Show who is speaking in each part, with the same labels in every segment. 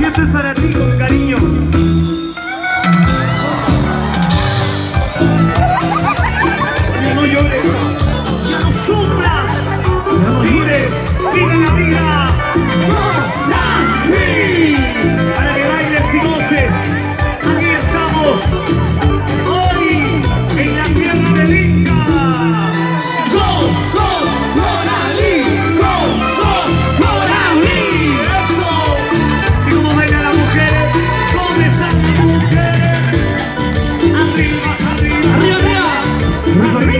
Speaker 1: Y esto es para ti.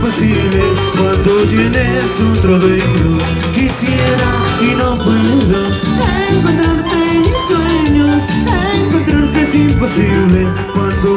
Speaker 1: imposible Cuando tienes otro dentro Quisiera y no puedo Encontrarte en mis sueños Encontrarte es imposible Cuando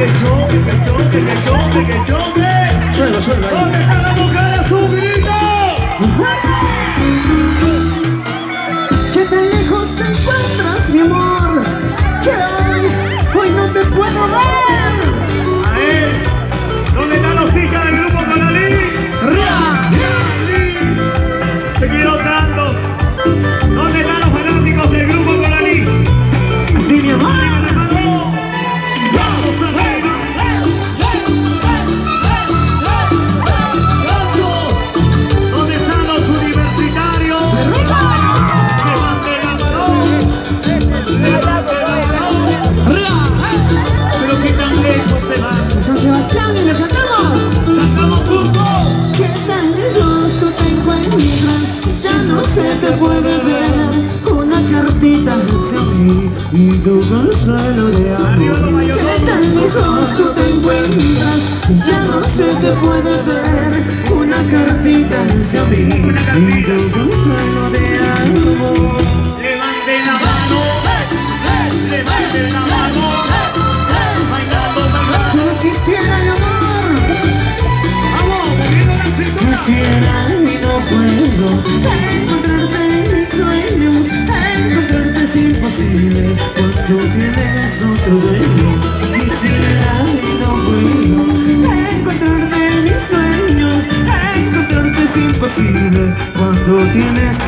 Speaker 2: que choque. Que choque. Que choque. Que choque.
Speaker 1: Suelva ahí.
Speaker 2: ¿Dónde está la mujer a su grito?
Speaker 1: Y nos cantamos
Speaker 2: ¡Cantamos juntos!
Speaker 1: ¿Qué tan lejos tú te encuentras? Ya no se te puede ver Una cartita hacia mí Y tu consuelo de amor. ¿Qué tan lejos tú te encuentras? Ya no se te puede ver Una cartita hacia mí Y tu consuelo de amor cuando tienes otro dueño Quisiera y no puedo encontrarte en mis sueños Encontrarte es imposible. Cuando tienes